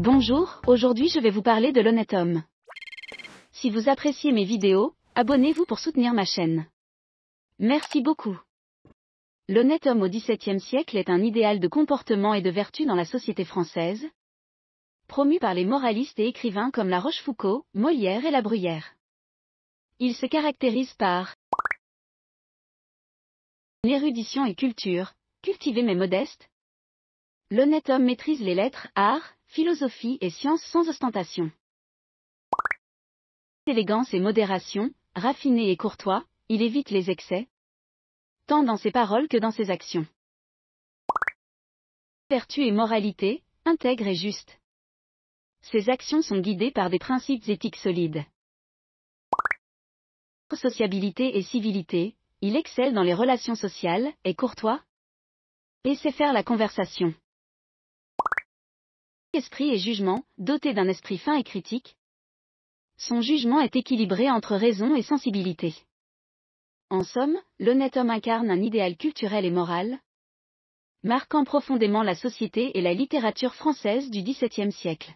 Bonjour, aujourd'hui je vais vous parler de l'honnête homme. Si vous appréciez mes vidéos, abonnez-vous pour soutenir ma chaîne. Merci beaucoup. L'honnête homme au XVIIe siècle est un idéal de comportement et de vertu dans la société française, promu par les moralistes et écrivains comme La Rochefoucauld, Molière et La Bruyère. Il se caractérise par une érudition et culture, cultivée mais modeste. L'honnête homme maîtrise les lettres, arts, philosophie et sciences sans ostentation. Élégance et modération, raffiné et courtois, il évite les excès, tant dans ses paroles que dans ses actions. Vertu et moralité, intègre et juste. Ses actions sont guidées par des principes éthiques solides. Sociabilité et civilité, il excelle dans les relations sociales, est courtois, et sait faire la conversation. Esprit et jugement, doté d'un esprit fin et critique, son jugement est équilibré entre raison et sensibilité. En somme, l'honnête homme incarne un idéal culturel et moral, marquant profondément la société et la littérature française du XVIIe siècle.